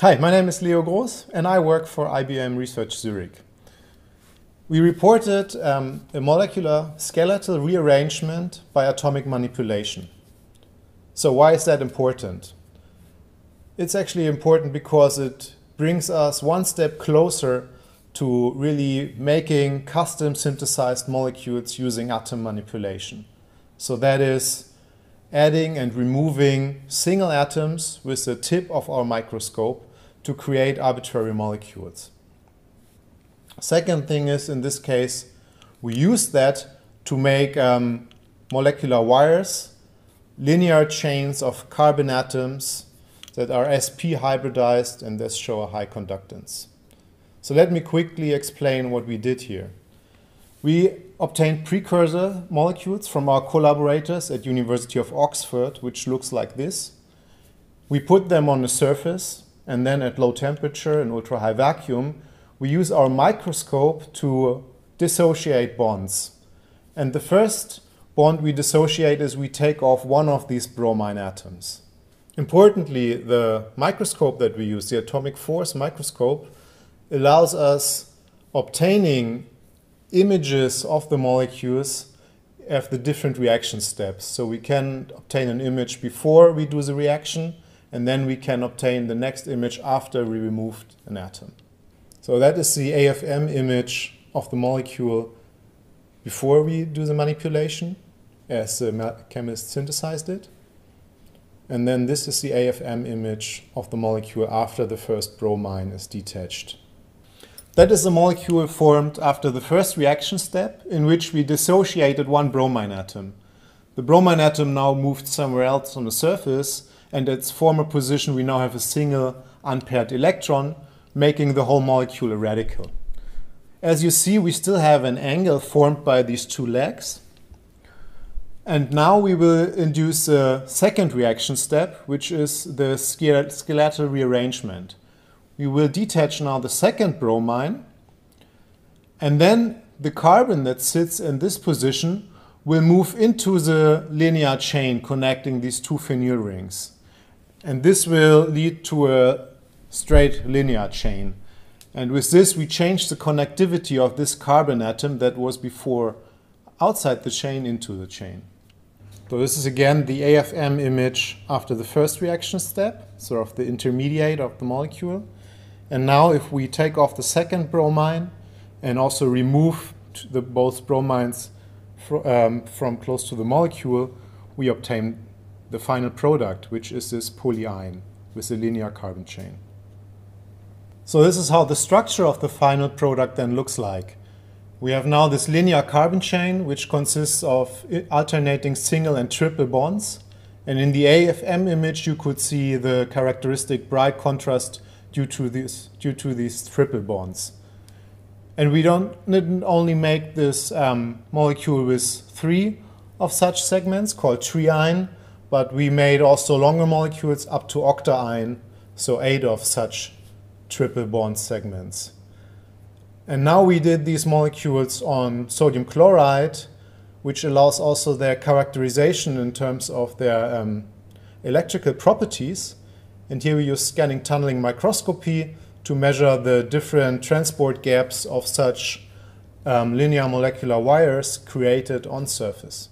Hi, my name is Leo Gross and I work for IBM Research Zurich. We reported um, a molecular skeletal rearrangement by atomic manipulation. So why is that important? It's actually important because it brings us one step closer to really making custom synthesized molecules using atom manipulation. So that is adding and removing single atoms with the tip of our microscope to create arbitrary molecules. Second thing is, in this case, we use that to make um, molecular wires, linear chains of carbon atoms that are sp hybridized and thus show a high conductance. So let me quickly explain what we did here. We obtained precursor molecules from our collaborators at University of Oxford, which looks like this. We put them on the surface, and then at low temperature and ultra high vacuum, we use our microscope to dissociate bonds. And the first bond we dissociate is we take off one of these bromine atoms. Importantly, the microscope that we use, the atomic force microscope, allows us obtaining images of the molecules of the different reaction steps. So we can obtain an image before we do the reaction, and then we can obtain the next image after we removed an atom. So that is the AFM image of the molecule before we do the manipulation, as the chemist synthesized it. And then this is the AFM image of the molecule after the first bromine is detached. That is a molecule formed after the first reaction step in which we dissociated one bromine atom. The bromine atom now moved somewhere else on the surface and its former position we now have a single unpaired electron making the whole molecule a radical. As you see we still have an angle formed by these two legs and now we will induce a second reaction step which is the skeletal rearrangement we will detach now the second bromine, and then the carbon that sits in this position will move into the linear chain connecting these two phenyl rings. And this will lead to a straight linear chain. And with this, we change the connectivity of this carbon atom that was before outside the chain into the chain. So this is again the AFM image after the first reaction step, sort of the intermediate of the molecule. And now if we take off the second bromine and also remove the, both bromines fr um, from close to the molecule, we obtain the final product, which is this polyyne with a linear carbon chain. So this is how the structure of the final product then looks like. We have now this linear carbon chain, which consists of alternating single and triple bonds. And in the AFM image, you could see the characteristic bright contrast due to this due to these triple bonds. And we don't didn't only make this um, molecule with three of such segments called triyne, but we made also longer molecules up to octayne, so eight of such triple bond segments. And now we did these molecules on sodium chloride, which allows also their characterization in terms of their um, electrical properties. And here we use scanning tunneling microscopy to measure the different transport gaps of such um, linear molecular wires created on surface.